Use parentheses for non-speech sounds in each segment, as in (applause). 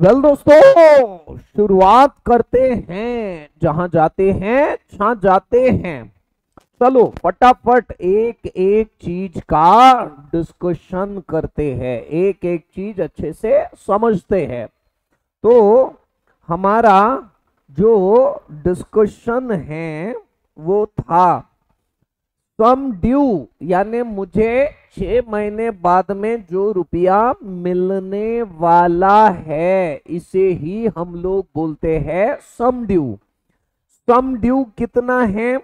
Well दोस्तों, शुरुआत करते हैं। जहाँ जाते हैं जहाँ जाते हैं। चलो, फटाफट एक एक चीज़ का डिस्कशन करते हैं। एक एक चीज़ अच्छे से समझते हैं। तो हमारा जो डिस्कशन है, वो था सम ड्यू यानी मुझे छह महीने बाद में जो रुपया मिलने वाला है, इसे ही हम लोग बोलते हैं सम ड्यू। सम ड्यू कितना है?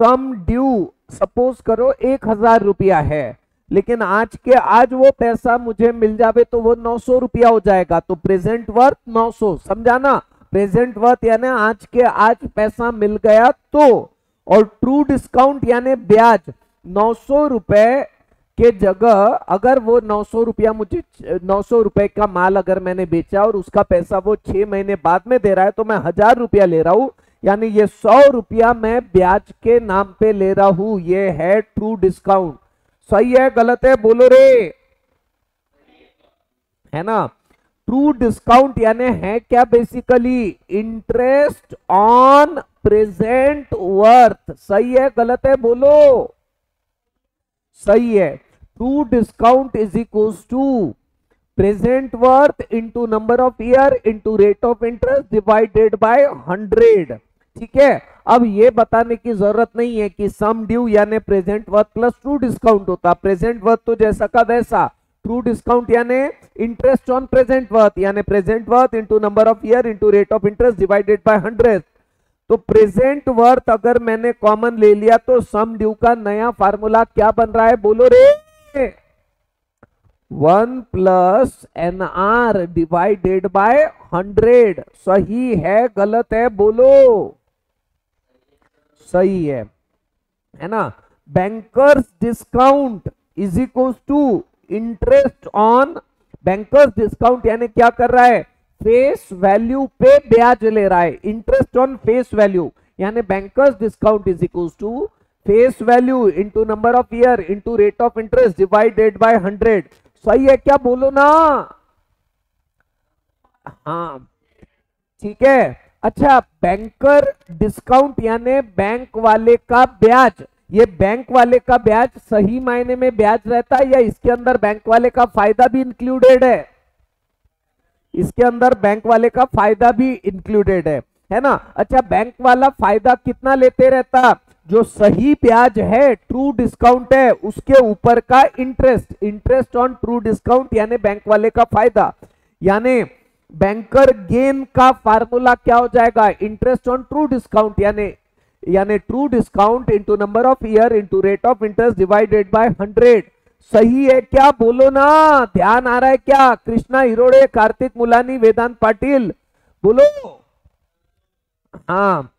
सम ड्यू, सपोज़ करो एक हज़ार रुपया है, लेकिन आज के आज वो पैसा मुझे मिल जावे तो वो नौ सौ रुपया हो जाएगा। तो प्रेजेंट वर्थ नौ सौ, समझाना? प्रेजेंट वर्थ यानी आज के आज पैसा मिल गया तो। और ट्रू डिस्काउंट यानी ब्याज, नौ सौ रुपए के जगह अगर वो नौ सौ रुपया मुझे, नौ सौ रुपए का माल अगर मैंने बेचा और उसका पैसा वो छह महीने बाद में दे रहा है तो मैं हज़ार रुपया ले रहा हूँ। यानी ये सौ रुपया मैं ब्याज के नाम पे ले रहा हूँ। ये है ट्रू डिस्काउंट सही है, गलत है, बोलो रे। है ना? ट्रू डिस्काउंट यानी है क्या basically interest on present worth सही है, गलत है, बोलो। सही है। True discount is equal to present worth into number of year into rate of interest divided by hundred ठीक है? अब ये बताने की ज़रूरत नहीं है कि सम ड्यू यानी present worth plus true discount होता। प्रेजेंट वर्थ तो जैसा का वैसा। ट्रू डिस्काउंट यानी इंटरेस्ट ऑन प्रेजेंट वर्थ यानी present worth into number of year into rate of interest divided by hundred तो प्रेजेंट वर्थ अगर मैंने कॉमन ले लिया तो सम ड्यू का नया फार्मूला क्या बन रहा है? बोलो रे। One plus N R divided by hundred. सही है, गलत है, बोलो। सही है। है ना? Banker's discount is equal to interest on banker's discount, यानी क्या कर रहा है? फेस वैल्यू पे ब्याज ले रहा है। इंटरेस्ट ऑन फेस वैल्यू, यानी banker's discount is equal to face value into number of year into rate of interest divided by hundred सही है क्या? बोलो ना। हाँ। ठीक है। अच्छा बैंकर डिस्काउंट यानी बैंक वाले का ब्याज, ये बैंक वाले का ब्याज सही मायने में ब्याज रहता है या इसके अंदर बैंक वाले का फ़ायदा भी इंक्लूडेड है? इसके अंदर बैंक वाले का फ़ायदा भी इंक्लूडेड है। है ना? अच्छा बैंक वाला फ़ायदा कितना लेते रहता? जो सही ब्याज है ट्रू डिस्काउंट है, उसके ऊपर का interest interest on true discount यानी बैंक वाले का फ़ायदा। यानी बैंकर गेन का फार्मूला क्या हो जाएगा? इंटरेस्ट ऑन ट्रू डिस्काउंट यानी यानी true discount into number of year into rate of interest divided by hundred सही है क्या? बोलो ना, ध्यान आ रहा है क्या? कृष्णा हिरोड़े, कार्तिक मुलानी, वेदांत पाटिल, बोलो। हाँ।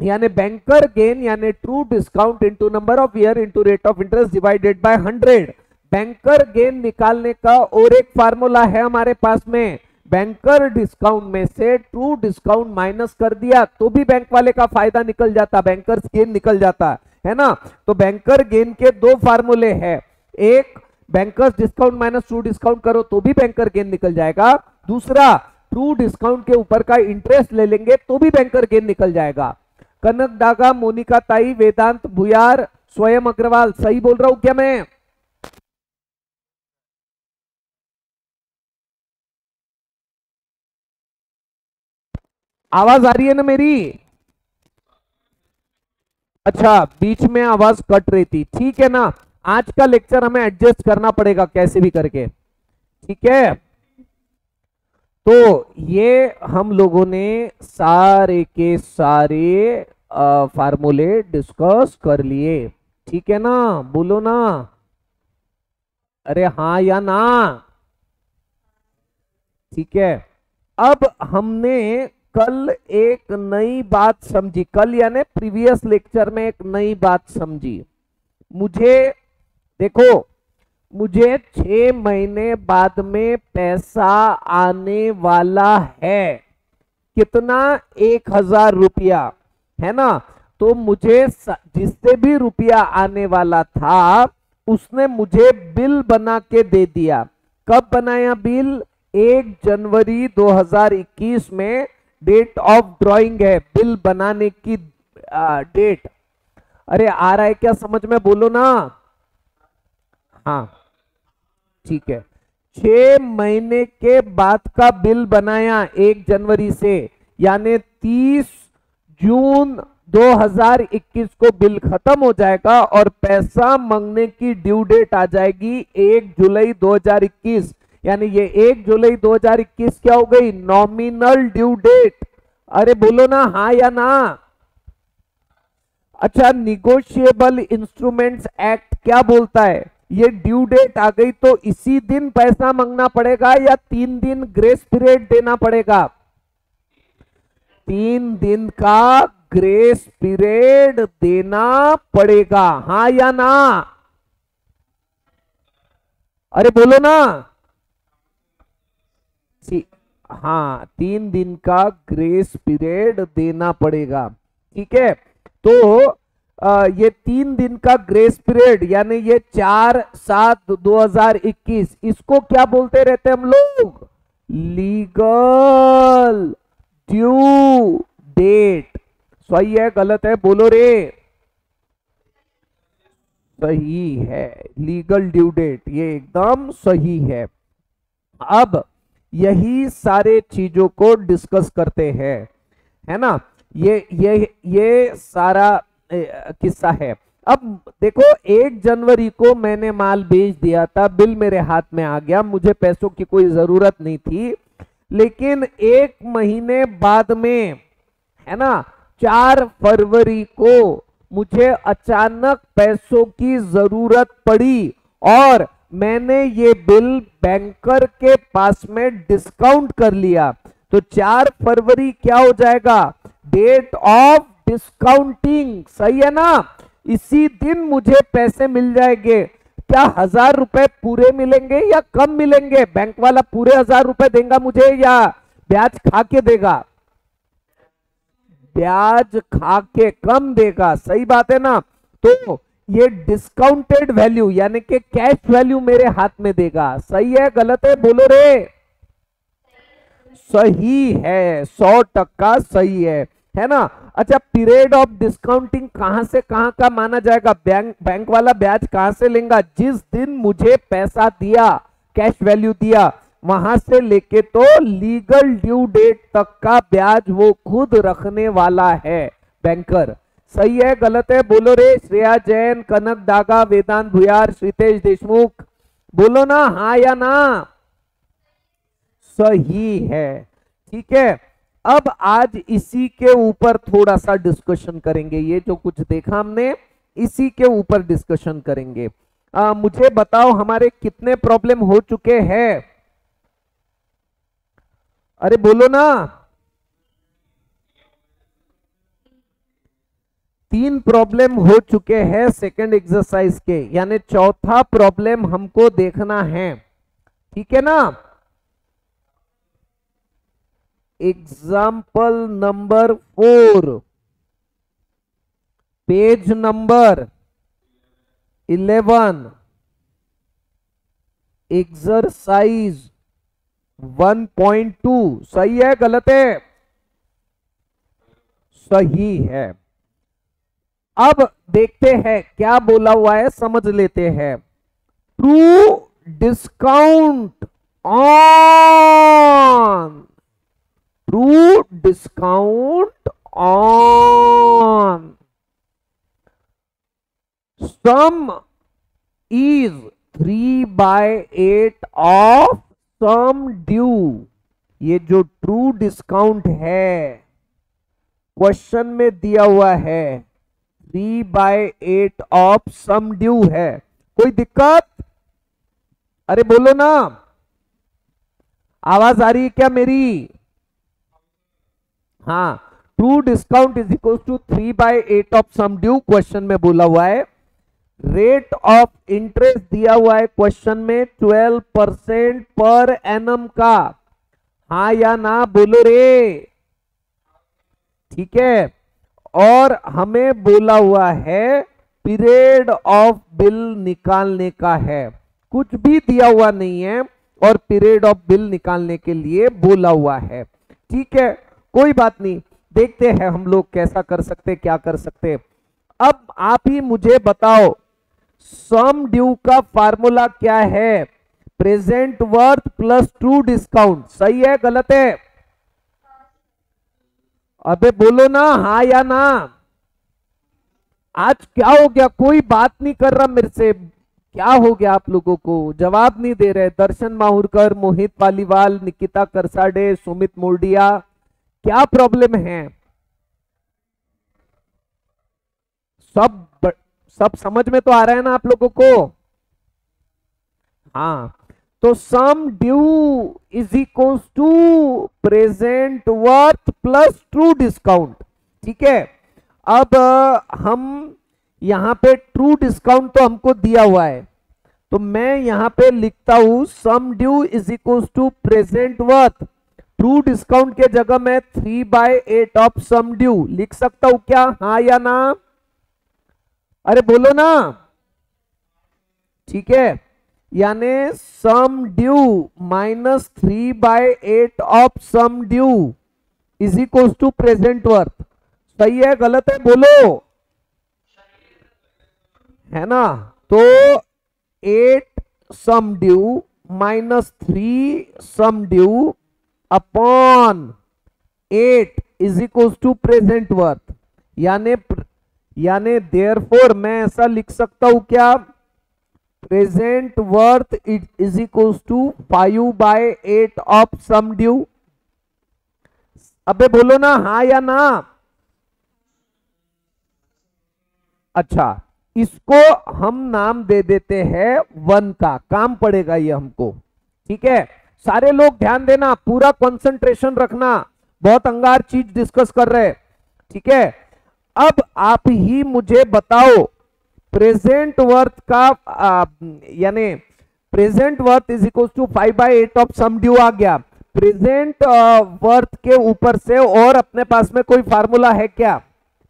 यानी बैंकर गेन यानी true discount into number of year into rate of interest divided by hundred banker gain निकालने का और एक फार्मूला है हमारे पास में। बैंकर डिस्काउंट में से ट्रू डिस्काउंट माइनस कर दिया तो भी बैंक वाले का फ़ायदा निकल जाता बैंकर गेन निकल जाता, है ना? तो बैंकर गेन के दो फार्मूले हैं। एक banker's discount minus true discount करो तो भी बैंकर गेन निकल जाएगा। दूसरा ट्रू डिस्काउंट के ऊपर का इंटरेस्ट ले लेंगे तो भी बैंकर गेन निकल जाएगा। कनक डागा, मोनिका ताई, वेदांत भुयार, स्वयं अग्रवाल। सही बोल रहा हूँ क्या मैं? आवाज़ आ रही है ना मेरी? अच्छा बीच में आवाज़ कट रही थी। ठीक है ना? आज का लेक्चर हमें एडजस्ट करना पड़ेगा कैसे भी करके। ठीक है? तो ये हम लोगों ने सारे के सारे फार्मूले डिस्कस कर लिए। ठीक है ना? बोलो ना। अरे हाँ या ना? ठीक है। अब हमने कल एक नई बात समझी। कल यानी प्रीवियस लेक्चर में एक नई बात समझी। मुझे देखो मुझे छ महीने बाद में पैसा आने वाला है। कितना? एक हज़ार रुपया, है ना? तो मुझे जिससे भी रुपया आने वाला था, उसने मुझे बिल बना के दे दिया। कब बनाया बिल? एक जनवरी 2021 में। डेट ऑफ़ ड्राइंग है, बिल बनाने की डेट अरे आ रहा है क्या? समझ में बोलो ना। हाँ। ठीक है। छ महीने के बाद का बिल बनाया एक जनवरी से, यानी 30 जून 2021 को बिल खत्म हो जाएगा और पैसा मांगने की ड्यू डेट आ जाएगी एक जुलाई 2021 यानी ये एक जुलाई 2021 क्या हो गई? Nominal due date. अरे बोलो ना हाँ या ना? अच्छा निगोशिएबल इंस्ट्रूमेंट्स एक्ट क्या बोलता है? ये ड्यू डेट आ गई तो इसी दिन पैसा मांगना पड़ेगा या तीन दिन ग्रेस पीरियड देना पड़ेगा? तीन दिन का ग्रेस पीरियड देना पड़ेगा। हाँ या ना? अरे बोलो ना। हाँ तीन दिन का ग्रेस पीरियड देना पड़ेगा। ठीक है? तो ये तीन दिन का ग्रेस पीरियड यानी ये चार सात दो हज़ार इक्कीस, इसको क्या बोलते रहते हम लोग? लीगल ड्यू डेट सही है, गलत है, बोलो रे। सही है लीगल ड्यू डेट ये एकदम सही है। अब यही सारे चीज़ों को डिस्कस करते हैं, है ना? ये ये ये सारा किस्सा है। अब देखो, एक जनवरी को मैंने माल बेच दिया था, बिल मेरे हाथ में आ गया, मुझे पैसों की कोई ज़रूरत नहीं थी। लेकिन एक महीने बाद में, है ना, चार फरवरी को मुझे अचानक पैसों की ज़रूरत पड़ी और मैंने ये बिल बैंकर के पास में डिस्काउंट कर लिया। तो चार फरवरी क्या हो जाएगा? डेट ऑफ़ डिस्काउंटिंग सही है ना? इसी दिन मुझे पैसे मिल जाएँगे। क्या हज़ार रुपए पूरे मिलेंगे या कम मिलेंगे? बैंक वाला पूरे हज़ार रुपए देगा मुझे या ब्याज खा के देगा? ब्याज खा के कम देगा, सही बात है ना? तो ये डिस्काउंटेड वैल्यू यानी कि कैश वैल्यू मेरे हाथ में देगा। सही है, गलत है? बोलो रे। सही है, सौ टक्का सही है। है ना? अच्छा पीरियड ऑफ़ डिस्काउंटिंग कहाँ से कहाँ का माना जाएगा? बैंक बैंक वाला ब्याज कहाँ से लेगा? जिस दिन मुझे पैसा दिया कैश वैल्यू दिया, वहाँ से लेके तो लीगल ड्यू डेट तक का ब्याज वो खुद रखने वाला है बैंकर सही है, गलत है? बोलो रे, श्रेया जैन, कनक दागा, वेदांत भुयार श्रीतेश देशमुख. बोलो ना हाँ या ना? सही है। ठीक है? अब आज इसी के ऊपर थोड़ा सा डिस्कशन करेंगे। ये जो कुछ देखा हमने इसी के ऊपर डिस्कशन करेंगे। आ, मुझे बताओ हमारे कितने प्रॉब्लम हो चुके हैं? अरे बोलो ना। तीन प्रॉब्लम हो चुके हैं सेकंड एक्सरसाइज के। यानी चौथा प्रॉब्लम हमको देखना है। ठीक है ना? Example number four page number eleven exercise 1.2 सही है, गलत है? सही है। अब देखते हैं, क्या बोला हुआ है, समझ लेते हैं। True discount on true discount on sum is three by eight of sum due ये जो ट्रू डिस्काउंट है क्वेश्चन में दिया हुआ है three by eight of sum due है। कोई दिक्कत? अरे बोलो ना। आवाज़ आ रही है क्या मेरी? हाँ true discount is equal to three by eight of sum due question में बोला हुआ है। रेट ऑफ़ इंटरेस्ट दिया हुआ है क्वेश्चन में ट्वेल्व परसेंट पर एनम का। हा या ना, बोलो रे। ठीक है? और हमें बोला हुआ है पीरियड ऑफ़ बिल निकालने का है। कुछ भी दिया हुआ नहीं है और पीरियड ऑफ़ बिल निकालने के लिए बोला हुआ है। ठीक है? कोई बात नहीं, देखते हैं हम लोग कैसा कर सकते, क्या कर सकते। अब आप ही मुझे बताओ, सम ड्यू का फार्मूला क्या है? Present worth plus true discount सही है, गलत है? अबे बोलो ना हाँ या ना? आज क्या हो गया? कोई बात नहीं कर रहा मेरे से। क्या हो गया आप लोगों को? जवाब नहीं दे रहे। दर्शन माहुरकर, मोहित पालीवाल, निकिता करसाडे, सुमित मोडिया क्या प्रॉब्लम है? सब सब समझ में तो आ रहा है ना आप लोगों को? हाँ तो sum due is equal to present worth plus true discount ठीक है? अब, हम यहाँ पे ट्रू डिस्काउंट तो हमको दिया हुआ है। तो मैं यहाँ पे लिखता हूँ sum due is equal to present worth true discount के जगह मैं three by eight of sum due लिख सकता हूँ क्या? हाँ या ना? अरे बोलो ना। ठीक है। यानी sum due minus three by eight of sum due is equal to present worth सही है, गलत है? बोलो। है ना? तो eight sum due minus three sum due upon eight is equal to present worth यानी यानी देयर फोर मैं ऐसा लिख सकता हूँ क्या? Present worth it is equal to five by eight of sum due अबे बोलो ना हाँ या ना? अच्छा इसको हम नाम दे देते हैं वन का। काम पड़ेगा ये हमको। ठीक है? सारे लोग ध्यान देना, पूरा कंसंट्रेशन रखना। बहुत अंगार चीज़ डिस्कस कर रहे ठीक है? अब आप ही मुझे बताओ प्रेजेंट वर्थ का यानी present worth is equal to five by eight of sum due आ गया। प्रेजेंट वर्थ के ऊपर से और अपने पास में कोई फार्मूला है क्या?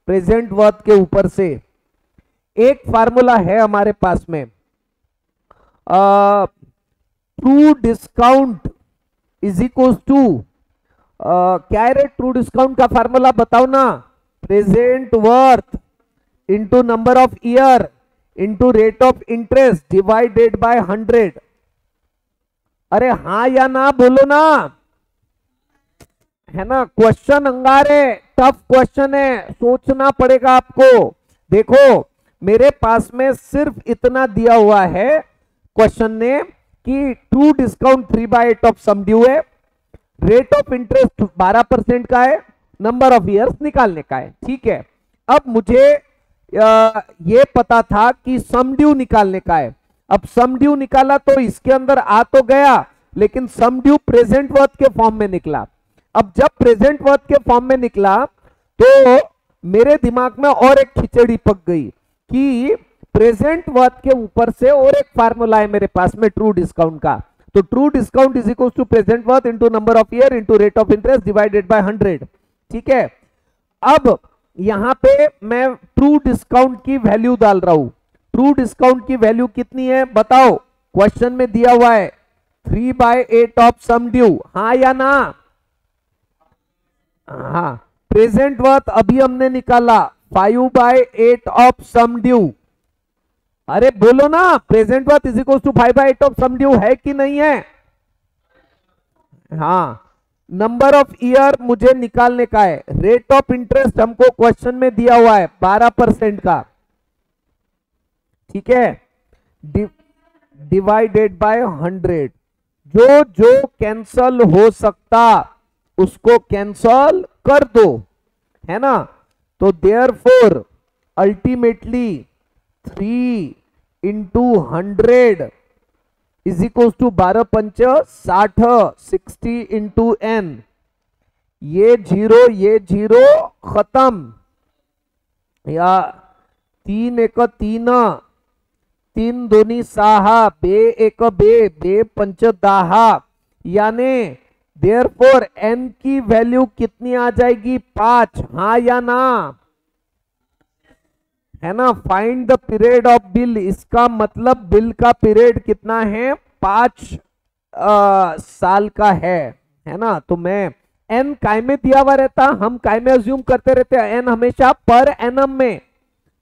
प्रेजेंट वर्थ के ऊपर से। एक फार्मूला है हमारे पास में। True discount is equal to क्या है ट्रू डिस्काउंट का फार्मूला बताओ ना। Present worth into number of year into rate of interest divided by hundred अरे हाँ या ना बोलो ना। है ना? क्वेश्चन अंगारे टफ क्वेश्चन है। सोचना पड़ेगा आपको। देखो, मेरे पास में सिर्फ़ इतना दिया हुआ है। क्वेश्चन ने कि true discount three by eight of sum due है। रेट ऑफ़ इंटरेस्ट बारह परसेंट का है। नंबर ऑफ़ ईयर्स निकालने का है। ठीक है। अब मुझे ये पता था कि सम ड्यू निकालने का है। अब सम ड्यू निकाला तो इसके अंदर आ तो गया, लेकिन सम ड्यू प्रेजेंट वर्थ के फॉर्म में निकला। अब जब प्रेजेंट वर्थ के फॉर्म में निकला तो मेरे दिमाग में और एक खिचड़ी पक गई कि प्रेजेंट वर्थ के ऊपर से और एक फार्मूला है मेरे पास में ट्रू डिस्काउंट का। तो true discount is equal to present worth into number of year into rate of interest divided by hundred ठीक है? अब यहाँ पे मैं ट्रू डिस्काउंट की वैल्यू डाल रहा हूँ। ट्रू डिस्काउंट की वैल्यू कितनी है? बताओ। क्वेश्चन में दिया हुआ है। Three by eight of sum due हाँ या ना? हाँ। प्रेजेंट वर्थ अभी हमने निकाला। Five by eight of sum due अरे बोलो ना present worth is equal to five by eight of sum due है कि नहीं है? हाँ नंबर ऑफ़ ईयर मुझे निकालने का है। रेट ऑफ़ इंटरेस्ट हमको क्वेश्चन में दिया हुआ है, बारह परसेंट का। ठीक है? डिवाइडेड बाय हंड्रेड जो जो कैंसल हो सकता, उसको कैंसल कर दो। है ना? तो there four ultimately three into hundred is equal to बारह पंच साठ सिक्सटी इंटू एन ये ज़ीरो ये ज़ीरो, खत्म। या तीन एक तीन तीन दोन्ही सहा, बे एक बे बे पंच दहा। यानी देर फोर एन की वैल्यू कितनी आ जाएगी? पाँच। हा या ना? है ना? Find the period of bill इसका मतलब बिल का पीरियड कितना है? पाँच साल का है। है ना? तो मैं एन काय में दिया हुआ रहता? हम काय में अज्यूम करते रहते हैं? एन हमेशा पर एनम में।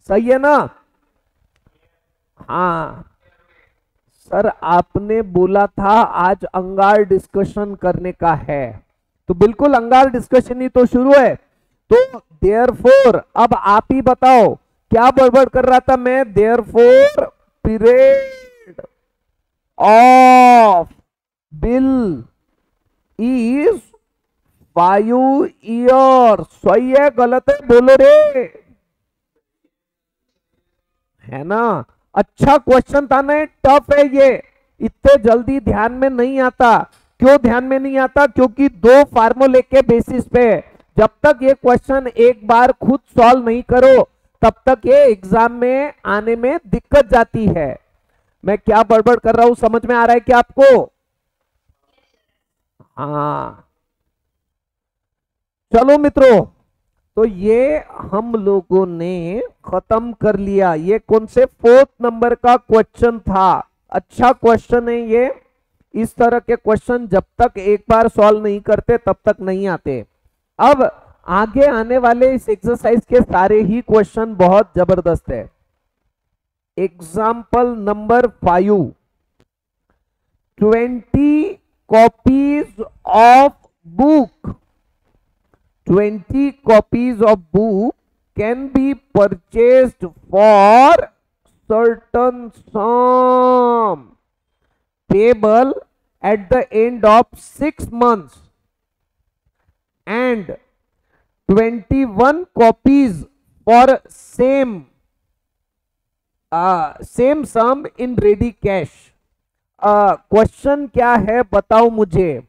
सही है ना? हाँ। सर, आपने बोला था आज अंगार डिस्कशन करने का है। तो बिल्कुल अंगार डिस्कशन ही तो शुरू है। तो देयर अब आप ही बताओ क्या बड़बड़ कर रहा था मैं? Therefore period of bill is five year सही है, गलत है, बोलो रे। है ना? अच्छा क्वेश्चन था ना टफ है ये। इतने जल्दी ध्यान में नहीं आता। क्यों ध्यान में नहीं आता? क्योंकि दो फार्मूले के बेसिस पे जब तक ये क्वेश्चन एक बार खुद सॉल्व नहीं करो तब तक ये एग्ज़ाम में आने में दिक्कत जाती है। मैं क्या बड़बड़ कर रहा हूँ? समझ में आ रहा है क्या आपको? हाँ। चलो मित्रों तो ये हम लोगों ने खत्म कर लिया। ये कौन से? फोर्थ नंबर का क्वेश्चन था। अच्छा क्वेश्चन है ये। इस तरह के क्वेश्चन जब तक एक बार सॉल्व नहीं करते, तब तक नहीं आते। अब आगे आने वाले इस एक्सरसाइज के सारे ही क्वेश्चन बहुत ज़बरदस्त है। Example number five twenty copies of book twenty copies of book can be purchased for certain sum payable at the end of six months and 21 copies for same uh, same sum in ready cash. Question क्या है बताओ मुझे?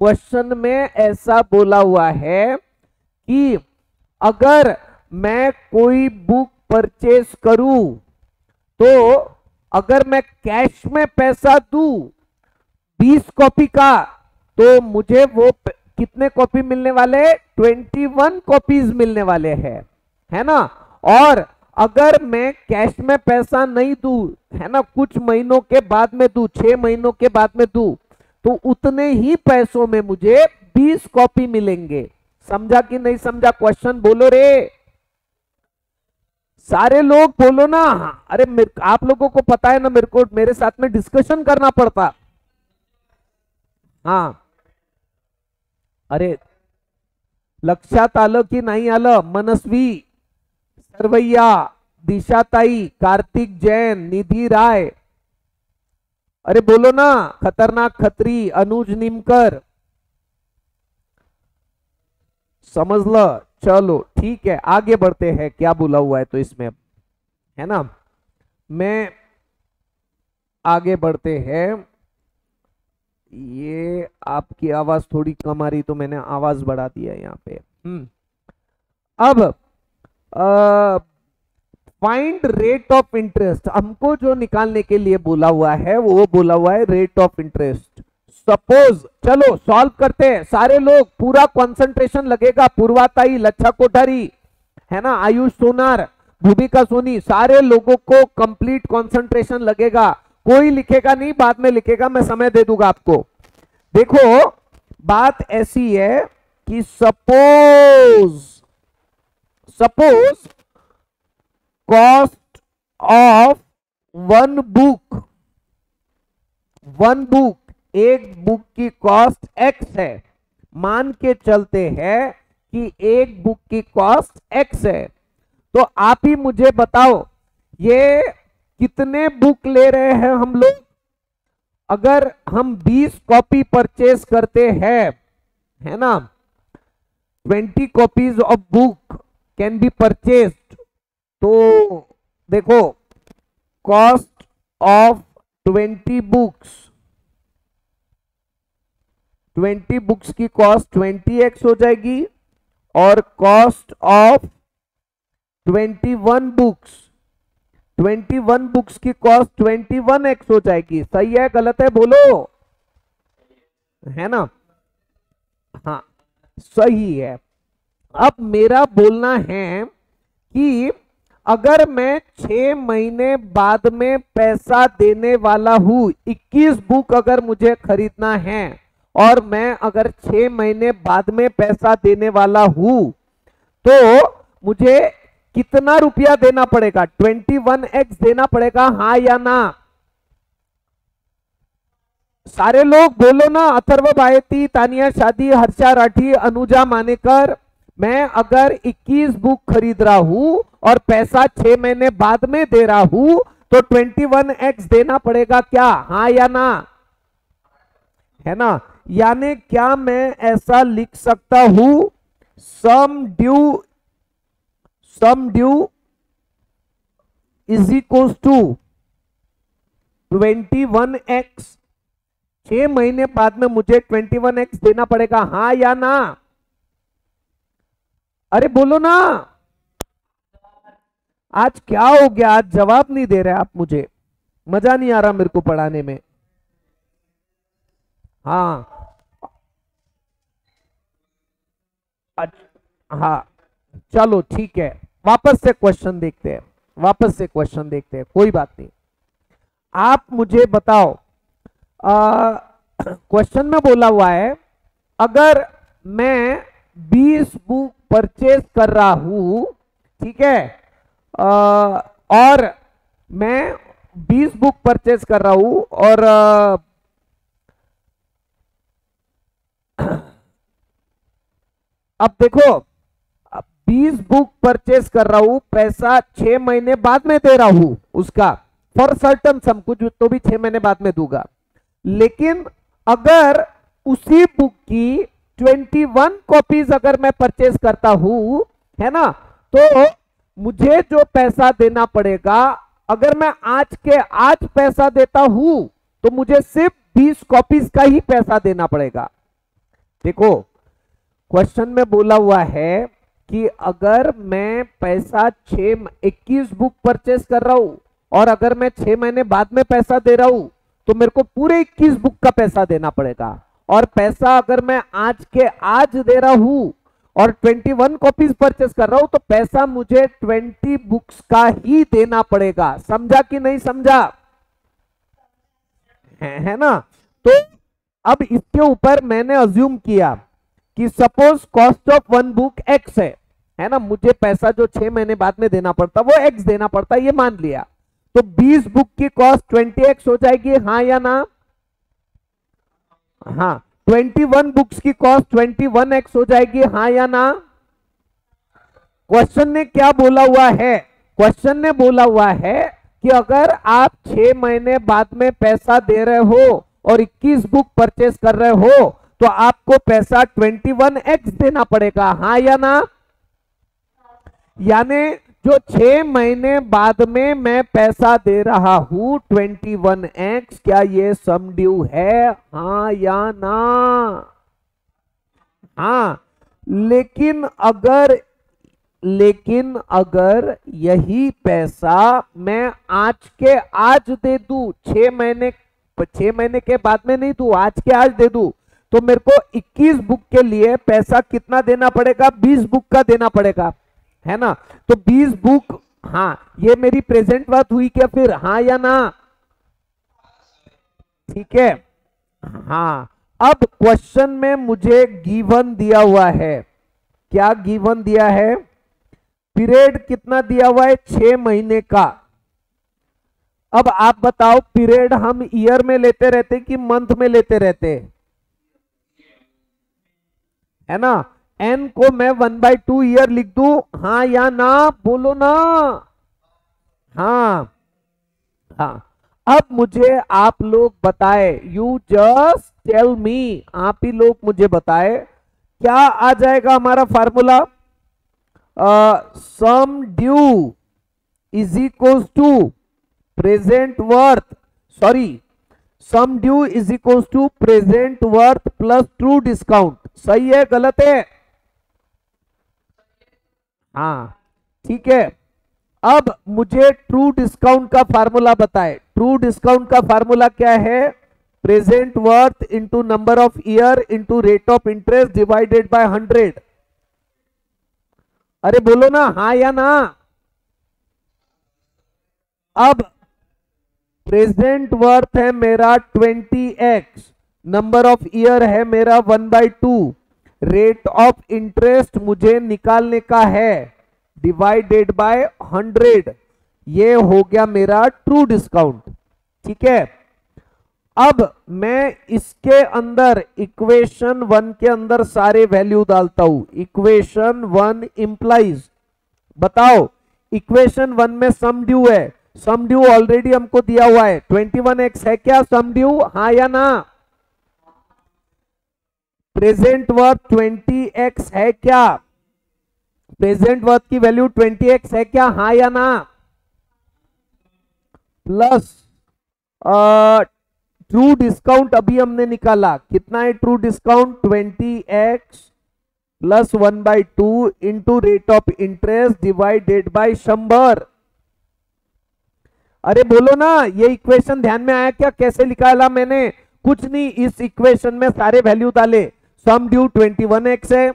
Question में ऐसा बोला हुआ है कि अगर मैं कोई बुक परचेस करूँ तो अगर मैं कैश में पैसा दू 20 कॉपी का तो मुझे वो कितने कॉपी मिलने वाले? 21 कॉपीज मिलने वाले हैं। है ना? और अगर मैं कैश में पैसा नहीं दू, है ना, कुछ महीनों के बाद में दू, छह महीनों के बाद में दू तो उतने ही पैसों में मुझे 20 कॉपी मिलेंगे। समझा कि नहीं समझा? क्वेश्चन बोलो रे। सारे लोग बोलो ना। अरे आप लोगों को पता है ना, मेरे को, मेरे साथ में डिस्कशन करना पड़ता। हाँ। अरे, लक्षात आलं की नाही आलं? मनस्वी, सर्वैया, दिशाताई, कार्तिक जैन, निधि राय. अरे बोलो ना, खतरनाक खत्री, अनुज निमकर. समझ ल चलो, ठीक है, आगे बढ़ते हैं, क्या बोला हुआ है तो इसमें है ना? मैं आगे बढ़ते हैं। ये आपकी आवाज़ थोड़ी कम आ रही तो मैंने आवाज़ बढ़ा दिया यहाँ पे। हम्म। अब फाइंड रेट ऑफ़ इंटरेस्ट हमको जो निकालने के लिए बोला हुआ है वो बोला हुआ है रेट ऑफ़ इंटरेस्ट सपोज़ चलो सॉल्व करते हैं। सारे लोग पूरा कंसंट्रेशन लगेगा। पूर्वाताई लच्छा कोठारी है ना? आयुष सोनार भूमिका सोनी सारे लोगों को कंप्लीट कंसंट्रेशन लगेगा। कोई लिखेगा नहीं, बाद में लिखेगा, मैं समय दे दूँगा आपको। देखो, बात ऐसी है कि suppose suppose cost of one book one book एक बुक की कॉस्ट एक्स है। मान के चलते हैं कि एक बुक की कॉस्ट एक्स है। तो आप ही मुझे बताओ, ये कितने बुक ले रहे हैं हम लोग? अगर हम 20 कॉपी परचेस करते हैं, है ना? 20 copies of book can be purchased तो देखो cost of 20 books twenty books की कॉस्ट ट्वेंटी एक्स हो जाएगी और cost of twenty one books twenty one books की कॉस्ट ट्वेंटी वन एक्स हो जाएगी। सही है, गलत है, बोलो। है ना? हाँ सही है। अब मेरा बोलना है कि अगर मैं छह महीने बाद में पैसा देने वाला हूँ 21 बुक अगर मुझे खरीदना है, और मैं अगर छह महीने बाद में पैसा देने वाला हूँ तो मुझे कितना रुपया देना पड़ेगा? 21x देना पड़ेगा हाँ या ना? सारे लोग बोलो ना, अथर्व बायती, तानिया शादी, हर्षा राठी, अनुजा मानेकर, मैं अगर 21 बुक खरीद रहा हूँ और पैसा छह महीने बाद में दे रहा हूँ तो 21x देना पड़ेगा क्या? हाँ या ना? है ना? यानी क्या मैं ऐसा लिख सकता हूँ? Sum due sum due is equal to 21x छह महीने बाद में मुझे 21x देना पड़ेगा। हाँ या ना? अरे बोलो ना। आज क्या हो गया? आज जवाब नहीं दे रहे आप मुझे। मज़ा नहीं आ रहा मेरे को पढ़ाने में। हाँ। हाँ। चलो, ठीक है। वापस से क्वेश्चन देखते हैं। वापस से क्वेश्चन देखते हैं। कोई बात नहीं। आप मुझे बताओ क्वेश्चन में बोला हुआ है अगर मैं 20 बुक परचेज कर रहा हूँ ठीक है आ, और मैं 20 बुक परचेज कर रहा हूँ और आ, अब देखो बीस बुक परचेज कर रहा हूँ, पैसा छह महीने बाद में दे रहा हूँ, उसका। फॉर सर्टन सम कुछ तो भी छह महीने बाद में दूँगा। लेकिन अगर उसी बुक की 21 कॉपीज अगर मैं परचेज करता हूँ, है ना तो मुझे जो पैसा देना पड़ेगा, अगर मैं आज के आज पैसा देता हूँ तो मुझे सिर्फ़ 20 कॉपीज का ही पैसा देना पड़ेगा। देखो क्वेश्चन में बोला हुआ है कि अगर मैं पैसा छह इक्कीस बुक परचेस कर रहा हूँ और अगर मैं छह महीने बाद में पैसा दे रहा हूँ तो मेरे को पूरे इक्कीस बुक का पैसा देना पड़ेगा। और पैसा अगर मैं आज के आज दे रहा हूँ और 21 कॉपीज परचेस कर रहा हूँ तो पैसा मुझे 20 बुक्स का ही देना पड़ेगा। समझा कि नहीं समझा? है, है ना? तो अब इसके ऊपर मैंने अज्यूम किया कि suppose cost of one book x है। है ना, मुझे पैसा जो छह महीने बाद में देना पड़ता, वो एक्स देना पड़ता, ये मान लिया। तो 20 बुक की कॉस्ट 20 एक्स हो जाएगी हाँ या ना? हाँ 21 बुक्स की कॉस्ट 21 एक्स हो जाएगी हाँ या ना? क्वेश्चन ने क्या बोला हुआ है? क्वेश्चन ने बोला हुआ है कि अगर आप छह महीने बाद में पैसा दे रहे हो और 21 बुक परचेस कर रहे हो तो आपको पैसा 21 एक्स देना पड़ेगा हाँ या ना? यानी जो छह महीने बाद में मैं पैसा दे रहा हूँ 21 एक्स क्या ये सम ड्यू है? हाँ या ना? हाँ लेकिन अगर लेकिन अगर यही पैसा मैं आज के आज दे दू, छह महीने छह महीने के बाद में नहीं दू, आज के आज दे दू तो मेरे को 21 बुक के लिए पैसा कितना देना पड़ेगा? 20 बुक का देना पड़ेगा। है ना? तो 20 बुक हाँ ये मेरी प्रेजेंट बात हुई क्या फिर? हाँ या ना? ठीक है? हाँ। अब क्वेश्चन में मुझे गिवन दिया हुआ है। क्या गिवन दिया है? पीरियड कितना दिया हुआ है? छह महीने का। अब आप बताओ पीरियड हम ईयर में लेते रहते कि मंथ में लेते रहते? है ना? एन को मैं वन बाई टू ईयर लिख दू। हाँ या ना, बोलो ना। हाँ। हाँ। अब मुझे आप लोग बताए। यू जस्ट टेल मी आप ही लोग मुझे बताए। क्या आ जाएगा हमारा formula sum due is equal to present worth sorry sum due is equal to present worth plus true discount सही है, गलत है? हाँ ठीक है। अब मुझे ट्रू डिस्काउंट का फार्मूला बताए। ट्रू डिस्काउंट का फार्मूला क्या है? Present worth into number of year into rate of interest divided by hundred अरे बोलो ना हाँ या ना? अब प्रेजेंट वर्थ है मेरा 20x नंबर ऑफ़ ईयर है मेरा one by two rate of interest मुझे निकालने का है डिवाइडेड बाय हंड्रेड ये हो गया मेरा ट्रू डिस्काउंट ठीक है? अब मैं इसके अंदर इक्वेशन वन के अंदर सारे वैल्यू डालता हूँ। इक्वेशन वन इंप्लाइज बताओ इक्वेशन वन में सम ड्यू है। सम ड्यू ऑलरेडी हमको दिया हुआ है। ट्वेंटी वन एक्स है क्या? सम ड्यू हा या ना? प्रेजेंट वर्थ ट्वेंटी एक्स है क्या? प्रेजेंट वर्थ की वैल्यू ट्वेंटी एक्स है क्या? हा या ना? प्लस ट्रू डिस्काउंट अभी हमने निकाला। कितना है true discount twenty x plus one by two into rate of interest divided by शंबर। अरे बोलो ना, ये इक्वेशन ध्यान में आया क्या? कैसे निकाला मैंने? कुछ नहीं, इस इक्वेशन में सारे वैल्यू डाले। सम ड्यू 21 एक्स है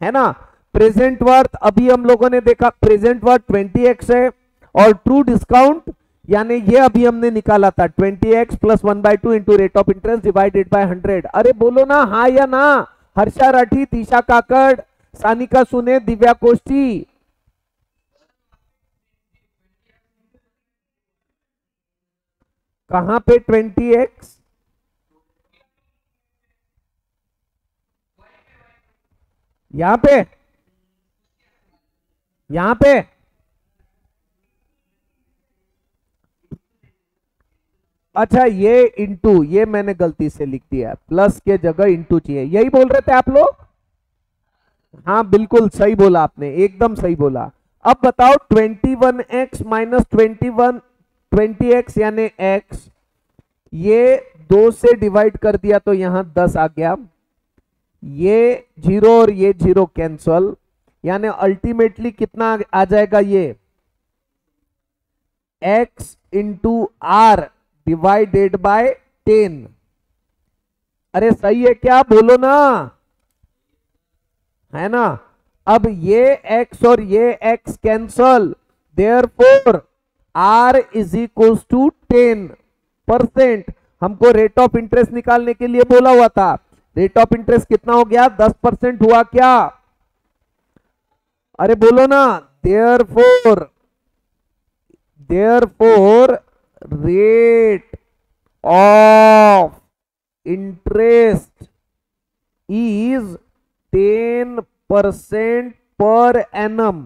है ना? प्रेजेंट वर्थ अभी हम लोगों ने देखा प्रेजेंट वर्थ 20 एक्स है, और ट्रू डिस्काउंट यानी ये अभी हमने निकाला था 20 x plus one by two into rate of interest divided by 100 अरे बोलो ना हाँ या ना? हर्षा राठी, तीशा काकड़, सानिका सुने, दिव्या कोष्टी। कहाँ पे 20 यहाँ पे यहाँ पे। अच्छा ये इंटू ये मैंने गलती से लिख दिया प्लस के जगह इंटू चाहिए। यही बोल रहे थे आप लोग? हाँ बिल्कुल सही बोला आपने। एकदम सही बोला। अब बताओ 21x x minus twenty one twenty x यानी एक्स ये दो से डिवाइड कर दिया तो यहाँ दस आ गया। ये ज़ीरो और ये ज़ीरो कैंसल यानी अल्टीमेटली कितना आ जाएगा ये? X into r divided by ten अरे सही है क्या? बोलो ना। है ना? अब ये x और ये x cancel therefore r is equal to ten percent हमको रेट ऑफ़ इंटरेस्ट निकालने के लिए बोला हुआ था। रेट ऑफ़ इंटरेस्ट कितना हो गया? दस परसेंट हुआ क्या? अरे बोलो ना therefore therefore rate of interest is 10 percent per annum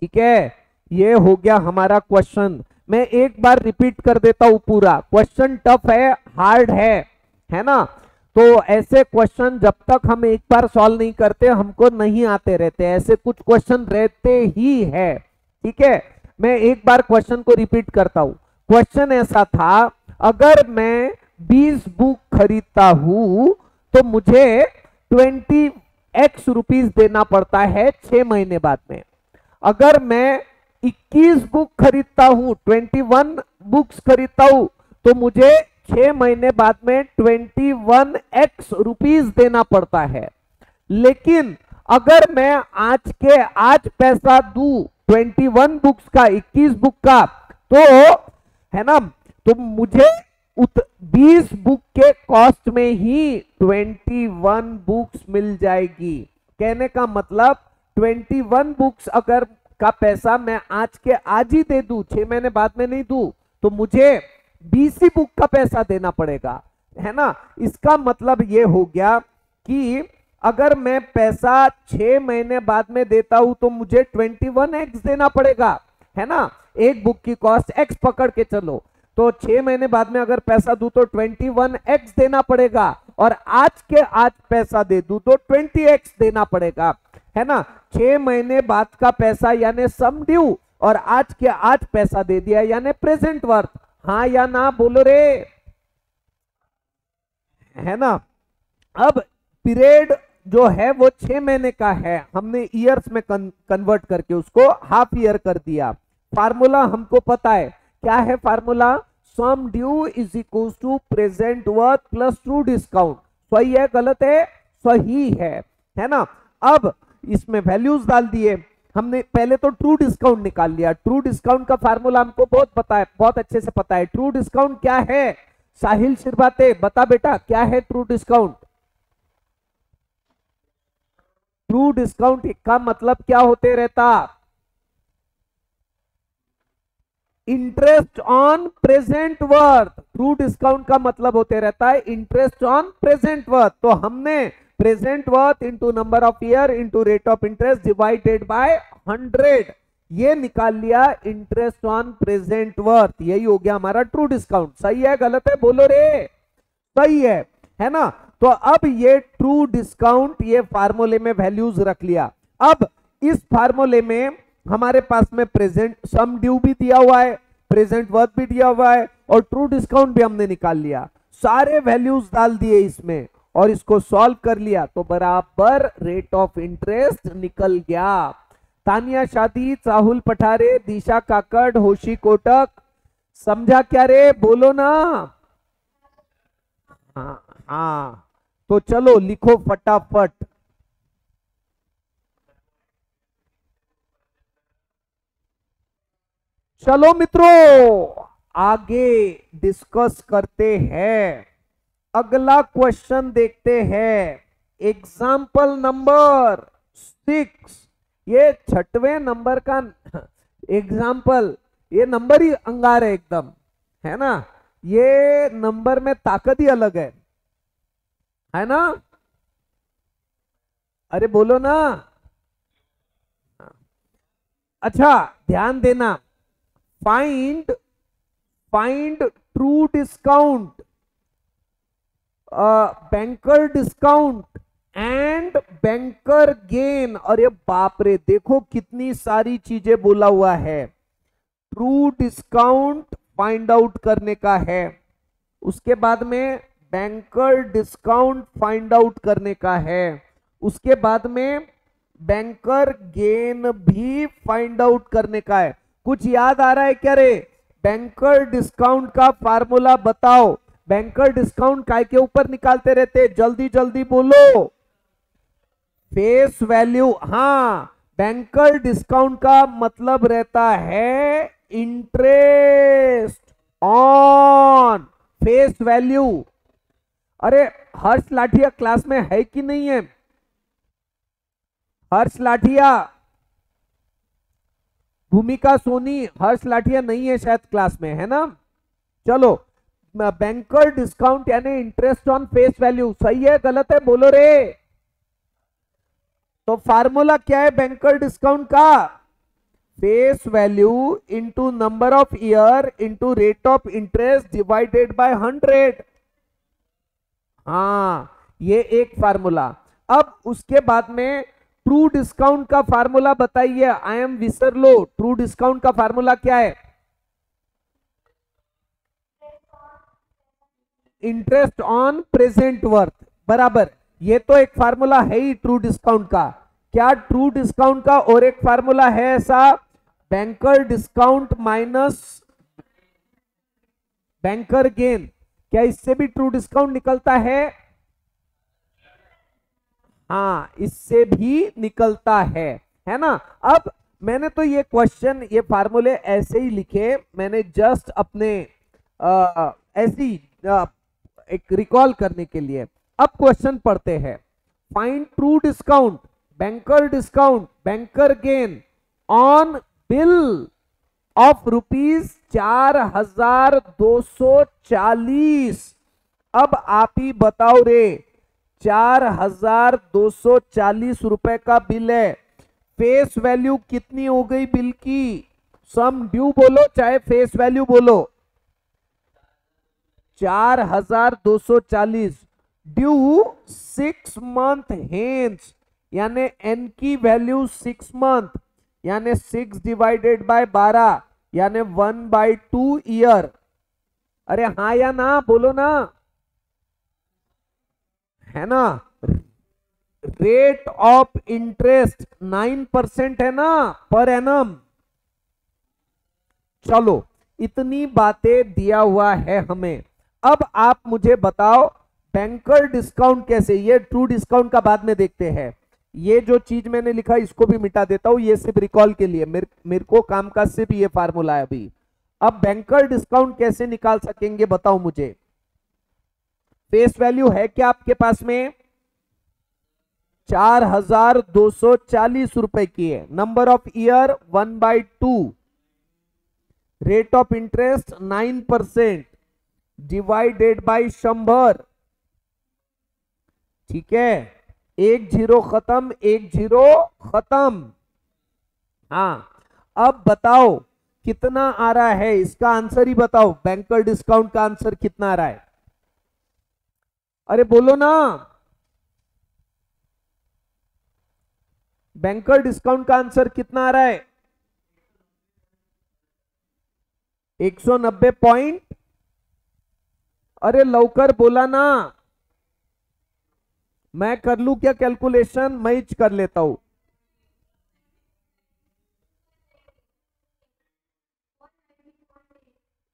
ठीक है? ये हो गया हमारा क्वेश्चन मैं एक बार रिपीट कर देता हूँ पूरा. क्वेश्चन टफ है हार्ड है है ना? तो ऐसे क्वेश्चन जब तक हम एक बार सॉल्व नहीं करते, हमको नहीं आते रहते, ऐसे कुछ क्वेश्चन रहते ही है। ठीक है? मैं एक बार क्वेश्चन को रिपीट करता हूँ। क्वेश्चन ऐसा था, अगर मैं 20 बुक खरीदता हूँ तो मुझे 20 एक्स रुपीज़ देना पड़ता है छह महीने बाद में। अगर मैं 21 बुक खरीदता हूँ 21 बुक्स खरीदता हूँ तो मुझे छह महीने बाद में 21 एक्स रुपीज़ देना पड़ता है। लेकिन अगर मैं आज के आज पैसा दू 21 बुक्स का 21 बुक का तो है ना तो मुझे उत 20 बुक के कॉस्ट में ही 21 बुक्स मिल जाएगी। कहने का मतलब 21 बुक्स अगर का पैसा मैं आज के आज ही दे दू, छह महीने बाद में नहीं दू तो मुझे बीस बुक का पैसा देना पड़ेगा, है ना? इसका मतलब ये हो गया कि अगर मैं पैसा छह महीने बाद में देता हूँ तो मुझे ट्वेंटी वन एक्स देना पड़ेगा, है ना? एक बुक की कॉस्ट एक्स पकड़ के चलो। तो छह महीने बाद में अगर पैसा दू तो ट्वेंटी वन एक्स देना पड़ेगा, और आज के आज पैसा दे दू तो ट्वेंटी एक्स देना पड़ेगा, है ना? छह महीने बाद का पैसा यानी सम ड्यू और आज के आज पैसा दे दिया, यानी प्रेजेंट वर्थ हाँ या ना बोलो रे। है ना? अब पीरियड जो है वो छह महीने का है। हमने ईयर्स में कन, कन्वर्ट करके उसको हाफ़ ईयर कर दिया। फार्मूला हमको पता है। क्या है formula sum due is equal to present worth plus true discount सही है गलत है? सही है। है ना? अब इसमें वैल्यूज़ डाल दिए। हमने पहले तो ट्रू डिस्काउंट निकाल लिया। ट्रू डिस्काउंट का फार्मूला हमको बहुत पता है, बहुत अच्छे से पता है। ट्रू डिस्काउंट क्या है? साहिल शिरबाते, बता बेटा, क्या है ट्रू डिस्काउंट ट्रू डिस्काउंट का मतलब क्या होते रहता? Interest on present worth true discount का मतलब होते रहता है इंटरेस्ट ऑन प्रेजेंट वर्थ तो हमने present worth into number of year into rate of interest divided by hundred ये निकाल लिया इंटरेस्ट ऑन प्रेजेंट वर्थ यही हो गया हमारा ट्रू डिस्काउंट सही है, गलत है? बोलो रे। सही है है ना? तो अब ये ट्रू डिस्काउंट ये फार्मूले में वैल्यूज़ रख लिया। अब इस फार्मूले में हमारे पास में प्रेजेंट सम ड्यू भी दिया हुआ है प्रेजेंट वर्थ भी दिया हुआ है, और ट्रू डिस्काउंट भी हमने निकाल लिया। सारे वैल्यूज़ डाल दिए इसमें। और इसको सॉल्व कर लिया तो बराबर रेट ऑफ़ इंटरेस्ट निकल गया। तानिया शादी, साहुल पठारे, दिशा काकड़, होशी कोटक। समझा क्या रे? बोलो ना। हाँ हाँ। तो चलो, लिखो फटाफट। चलो मित्रों, आगे डिस्कस करते हैं। अगला क्वेश्चन देखते हैं। एग्ज़ाम्पल नंबर सिक्स ये छठवें नंबर का (laughs) एग्ज़ाम्पल ये नंबर ही अंगार है एकदम, है ना? ये नंबर में ताकत ही अलग है। है ना? अरे बोलो ना। अच्छा ध्यान देना। Find find true discount banker discount and banker gain अरे बाप रे देखो कितनी सारी चीज़ें बोला हुआ है। ट्रू डिस्काउंट फाइंड आउट करने का है। उसके बाद में बैंकर डिस्काउंट फाइंड आउट करने का है। उसके बाद में बैंकर गेन भी फाइंड आउट करने का है। कुछ याद आ रहा है क्या रे? बैंकर डिस्काउंट का फार्मूला बताओ। बैंकर डिस्काउंट काय के ऊपर निकालते रहते जल्दी जल्दी बोलो फेस वैल्यू हाँ बैंकर डिस्काउंट का मतलब रहता है इंटरेस्ट ऑन फेस वैल्यू अरे, हर्ष लाठिया क्लास में है कि नहीं है? हर्ष लाठिया, भूमिका सोनी, हर्ष लाठिया नहीं है शायद क्लास में, है ना? चलो। बैंकर डिस्काउंट यानी इंटरेस्ट ऑन फेस वैल्यू सही है, गलत है, बोलो रे। तो फार्मूला क्या है बैंकर डिस्काउंट का? Face value into number of year into rate of interest divided by hundred हाँ ये एक फार्मूला अब उसके बाद में ट्रू डिस्काउंट का फार्मूला बताइए। आई एम विसर लो ट्रू डिस्काउंट का फार्मूला क्या है? इंटरेस्ट ऑन प्रेजेंट वर्थ बराबर. ये तो एक फार्मूला है ही ट्रू डिस्काउंट का. क्या ट्रू डिस्काउंट का और एक फार्मूला है ऐसा? Banker discount minus banker gain क्या इससे भी ट्रू डिस्काउंट निकलता है? हाँ इससे भी निकलता है. है ना? अब मैंने तो ये क्वेश्चन ये फार्मूले ऐसे ही लिखे. मैंने जस्ट अपने आ, ऐसी एक रिकॉल करने के लिए। अब क्वेश्चन पढ़ते हैं। Find true discount banker discount banker gain on bill of rupees चार हज़ार दो सौ चालीस। अब आप ही बताओ रे, चार हज़ार दो सौ चालीस रुपए का बिल है। फेस वैल्यू कितनी हो गई बिल की? सम ड्यू बोलो, चाहे फेस वैल्यू बोलो। चार हज़ार दो सौ चालीस। ड्यू सिक्स मंथ हेंस यानी एन की वैल्यू सिक्स मंथ यानी सिक्स डिवाइडेड बाय बारह, यानी वन बाय टू ईयर अरे हाँ या ना, बोलो ना। है ना? Rate of interest nine percent है ना पर एनम चलो, इतनी बातें दिया हुआ है हमें। अब आप मुझे बताओ बैंकर डिस्काउंट कैसे? ये ट्रू डिस्काउंट का बाद में देखते हैं। ये जो चीज़ मैंने लिखा, इसको भी मिटा देता हूँ, ये सिर्फ़ रिकॉल के लिए। मेरे मेरे को काम का सिर्फ़ ये फार्मूला है अभी। अब बैंकर डिस्काउंट कैसे निकाल सकेंगे, बताओ मुझे। फेस वैल्यू है क्या आपके पास में? चार हज़ार दो सौ चालीस रुपए की है। Number of year one by two rate of interest nine percent divided by शंभर। ठीक है? एक ज़ीरो खत्म, एक ज़ीरो खत्म। हाँ अब बताओ, कितना आ रहा है? इसका आंसर ही बताओ। बैंकर डिस्काउंट का आंसर कितना आ रहा है? अरे बोलो ना। बैंकर डिस्काउंट का आंसर कितना आ रहा है? 190 पॉइंट अरे लवकर बोला ना। मैं कर लू क्या कैलकुलेशन मैं कर लेता हूँ।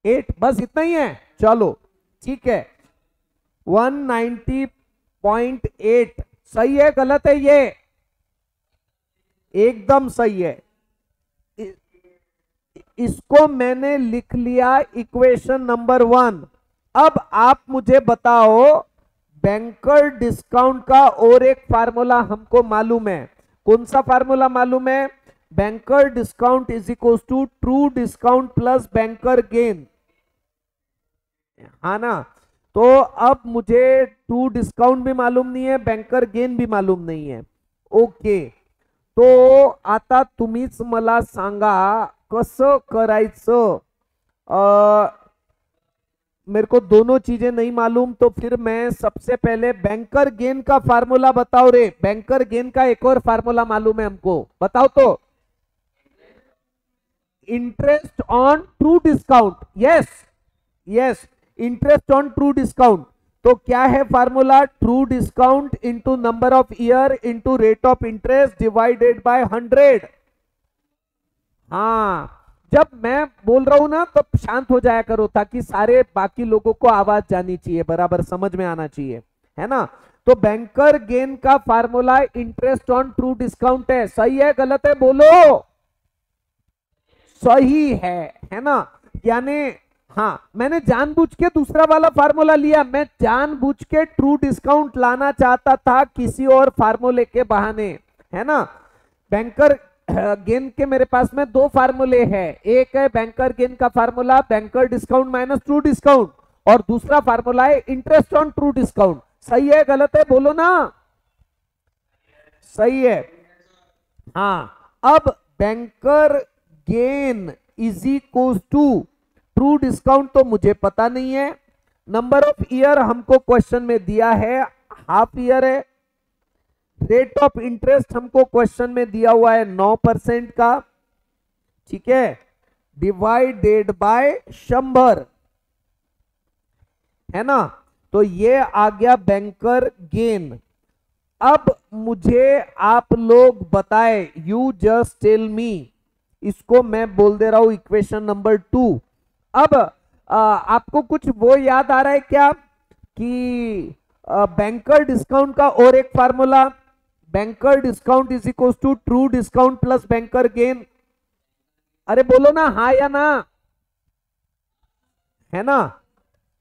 एट बस इतना ही है। चलो, ठीक है। 190.8 सही है, गलत है ये? एकदम सही है। इसको मैंने लिख लिया इक्वेशन नंबर वन अब आप मुझे बताओ बैंकर डिस्काउंट का और एक फार्मूला हमको मालूम है। कौन सा फार्मूला मालूम है? Banker discount is equal to true discount plus banker gain हा ना? तो अब मुझे ट्रू डिस्काउंट भी मालूम नहीं है बैंकर गेन भी मालूम नहीं है। ओके तो आता तुम्हीच मला सांगा, कसं करायचं? मेरे को दोनों चीज़ें नहीं मालूम तो फिर मैं सबसे पहले बैंकर गेन का फार्मूला बताओ रे। बैंकर गेन का एक और फार्मूला मालूम है हमको। बताओ तो। Interest on true discount yes yes interest on true discount तो क्या है formula true discount into number of year into rate of interest divided by hundred हाँ जब मैं बोल रहा हूँ ना तो शांत हो जाया करो, ताकि सारे बाकी लोगों को आवाज़ जानी चाहिए, बराबर समझ में आना चाहिए, है ना? तो बैंकर गेन का formula interest on true discount है। सही है, गलत है, बोलो। सही है है ना? यानी हाँ मैंने जानबूझ के दूसरा वाला फार्मूला लिया। मैं जानबूझ के ट्रू डिस्काउंट लाना चाहता था किसी और फार्मूले के बहाने, है ना? बैंकर गेन के मेरे पास में दो फार्मूले हैं। एक है बैंकर गेन का formula banker discount minus true discount और दूसरा फार्मूला है इंटरेस्ट ऑन ट्रू डिस्काउंट सही है, गलत है, बोलो ना। सही है। हाँ अब banker gain is equal to true discount तो मुझे पता नहीं है। नंबर ऑफ़ ईयर हमको क्वेश्चन में दिया है हाफ़ ईयर है रेट ऑफ़ इंटरेस्ट हमको क्वेश्चन में दिया हुआ है नौ परसेंट का ठीक है? डिवाइडेड बाय शंबर है ना? तो ये आ गया बैंकर गेन अब मुझे आप लोग बताए यू जस्ट टेल मी इसको मैं बोल दे रहा हूँ इक्वेशन नंबर टू अब आ, आपको कुछ वो याद आ रहा है क्या? कि बैंकर डिस्काउंट का और एक formula banker discount is equal to true discount plus banker gain अरे बोलो ना, हा या ना? है ना?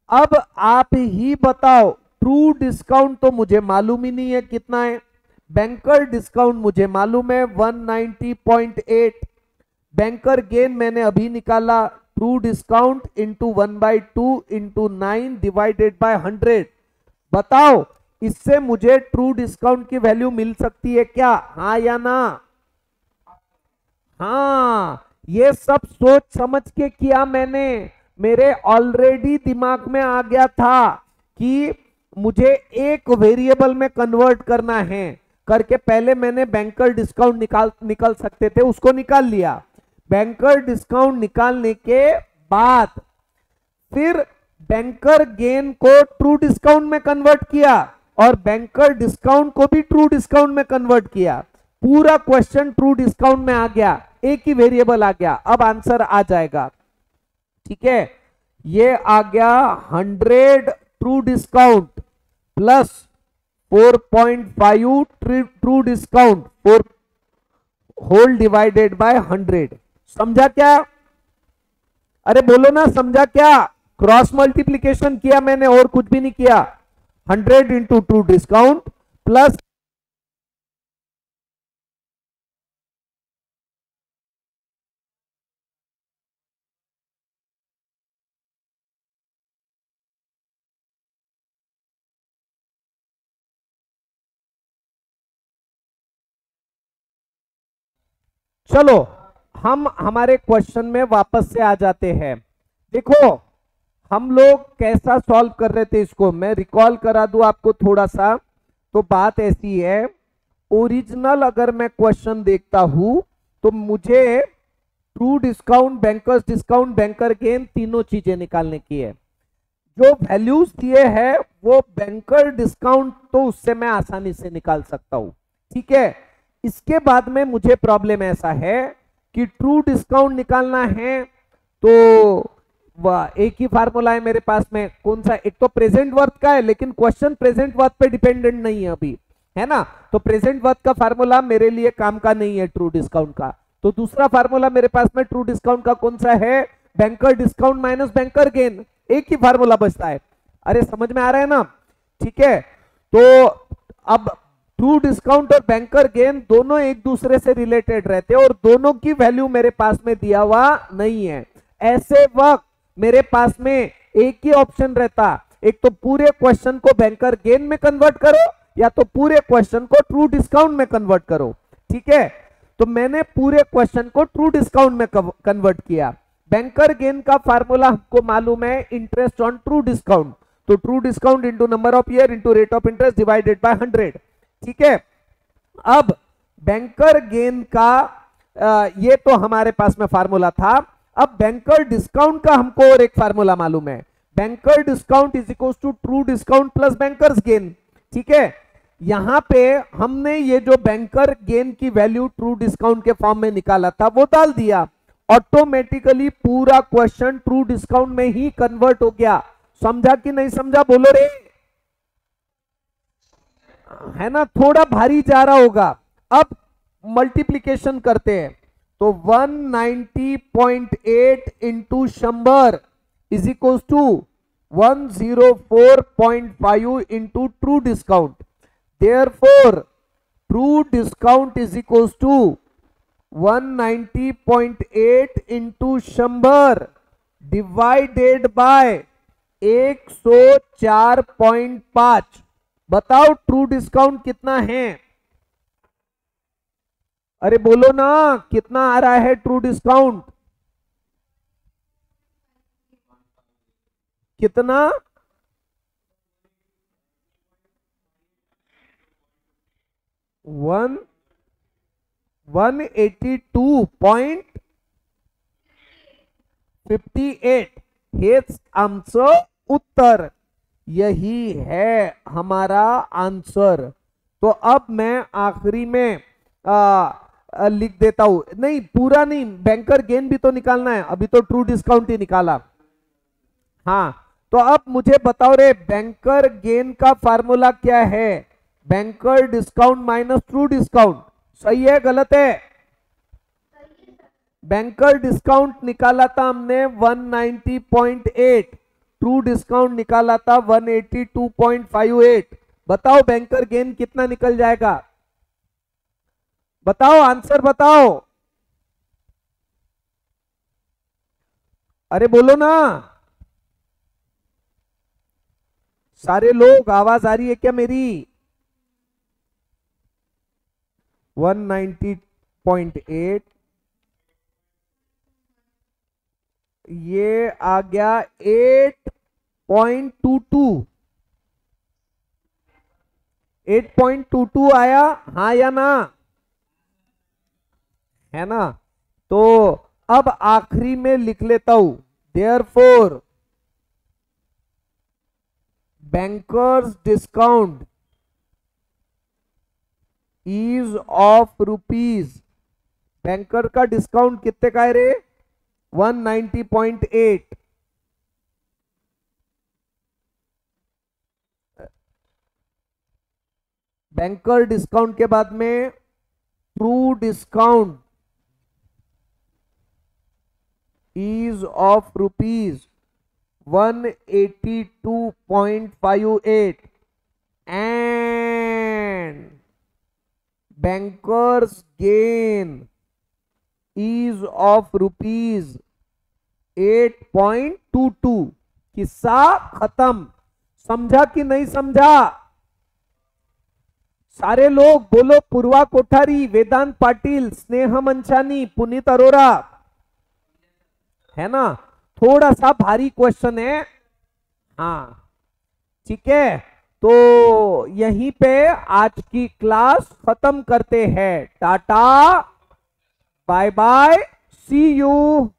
अब आप ही बताओ ट्रू डिस्काउंट तो मुझे मालूम ही नहीं है कितना है। बैंकर डिस्काउंट मुझे मालूम है 190.8 बैंकर गेन मैंने अभी निकाला true discount into one by two into nine divided by hundred बताओ इससे मुझे ट्रू डिस्काउंट की वैल्यू मिल सकती है क्या? हाँ या ना? हाँ ये सब सोच समझ के किया मैंने। मेरे ऑलरेडी दिमाग में आ गया था कि मुझे एक वेरिएबल में कन्वर्ट करना है। करके पहले मैंने बैंकर डिस्काउंट निकाल, निकल सकते थे, उसको निकाल लिया। बैंकर डिस्काउंट निकालने के बाद फिर बैंकर गेन को ट्रू डिस्काउंट में कन्वर्ट किया। और बैंकर डिस्काउंट को भी ट्रू डिस्काउंट में कन्वर्ट किया। पूरा क्वेश्चन ट्रू डिस्काउंट में आ गया। एक ही वेरिएबल आ गया। अब आंसर आ जाएगा। ठीक है? ये आ गया hundred true discount plus 4.5 true discount four whole divided by 100 समझा क्या? अरे बोलो ना, समझा क्या? क्रॉस मल्टीप्लीकेशन किया मैंने, और कुछ भी नहीं किया। 100 इंटू टू डिस्काउंट प्लस चलो, हम हमारे क्वेश्चन में वापस से आ जाते हैं। देखो हम लोग कैसा सॉल्व कर रहे थे इसको? मैं रिकॉल करा दूँ आपको थोड़ा सा। तो बात ऐसी है ओरिजिनल अगर मैं क्वेश्चन देखता हूँ तो मुझे true discount banker's discount banker gain तीनों चीज़ें निकालने की है। जो वैल्यूज़ दिए हैं, वो बैंकर डिस्काउंट तो उससे मैं आसानी से निकाल सकता हूँ। ठीक है? इसके बाद में मुझे प्रॉब्लम ऐसा है कि ट्रू डिस्काउंट निकालना है तो एक ही फार्मूला है मेरे पास में, कौन सा? एक तो प्रेजेंट वर्थ का है, लेकिन क्वेश्चन प्रेजेंट वर्थ पे डिपेंडेंट नहीं है अभी, है ना? तो प्रेजेंट वर्थ का फार्मूला मेरे लिए काम का नहीं है ट्रू डिस्काउंट का। तो दूसरा फार्मूला मेरे पास में ट्रू डिस्काउंट का कौन सा है? Banker discount minus banker gain एक ही फार्मूला बचता है। अरे, समझ में आ रहा है ना? ठीक है? तो अब ट्रू डिस्काउंट और बैंकर गेन दोनों एक दूसरे से रिलेटेड रहते हैं और दोनों की वैल्यू मेरे पास में दिया हुआ नहीं है। ऐसे वक्त मेरे पास में एक ही ऑप्शन रहता। एक तो पूरे क्वेश्चन को बैंकर गेन में कन्वर्ट करो या तो पूरे क्वेश्चन को ट्रू डिस्काउंट में कन्वर्ट करो। ठीक है? तो मैंने पूरे क्वेश्चन को ट्रू डिस्काउंट में कन्वर्ट किया। बैंकर गेन का फार्मूला हमको मालूम है इंटरेस्ट ऑन ट्रू डिस्काउंट तो true discount into number of year into rate of interest divided by hundred ठीक है? अब बैंकर गेन का आ, ये तो हमारे पास में फार्मूला था। अब बैंकर डिस्काउंट का हमको और एक फार्मूला मालूम है। Banker discount is equal to true discount plus banker's gain ठीक है? यहाँ पे हमने ये जो बैंकर गेन की वैल्यू ट्रू डिस्काउंट के फॉर्म में निकाला था, वो डाल दिया। ऑटोमेटिकली पूरा क्वेश्चन ट्रू डिस्काउंट में ही कन्वर्ट हो गया। समझा कि नहीं समझा? बोलो रे। है ना? थोड़ा भारी जा रहा होगा। अब मल्टीप्लीकेशन करते हैं। तो 190.8 इंटू शंबर is equal to 104.5 into true discount therefore true discount is equal to 190.8 into शंबर डिवाइडेड बाय 104.5 बताओ ट्रू डिस्काउंट कितना है? अरे बोलो ना कितना आ रहा है ट्रू डिस्काउंट कितना? One one eighty two point fifty eight हेच आमचं उत्तर. यही है हमारा आंसर तो अब मैं आखिरी में आ, लिख देता हूँ। नहीं, पूरा नहीं बैंकर गेन भी तो निकालना है। अभी तो ट्रू डिस्काउंट ही निकाला। हाँ तो अब मुझे बताओ रे बैंकर गेन का फार्मूला क्या है? Banker discount minus true discount सही है, गलत है? बैंकर डिस्काउंट निकाला था हमने 190.8 ट्रू डिस्काउंट निकाला था 182.58 बताओ बैंकर गेन कितना निकल जाएगा? बताओ, आंसर बताओ। अरे बोलो ना। सारे लोग, आवाज़ आ रही है क्या मेरी? 190.8 ये आ गया eight point two two eight point two two आया, हा या ना? है ना? तो अब आखिरी में लिख लेता हूँ। Therefore banker's discount is of rupees banker का डिस्काउंट कितने का है रे? 190.8 uh, बैंकर डिस्काउंट के बाद में true discount is of rupees 182.58 and bankers gain is of rupees 8.22 किस्सा खत्म। समझा कि नहीं समझा? सारे लोग बोलो, पूर्वा कोठारी, वेदांत पाटिल, स्नेह मंचानी, पुनीत अरोरा। है ना? थोड़ा सा भारी क्वेश्चन है। हाँ। ठीक है? तो यहीं पे आज की क्लास खत्म करते हैं। Tata. Bye bye see you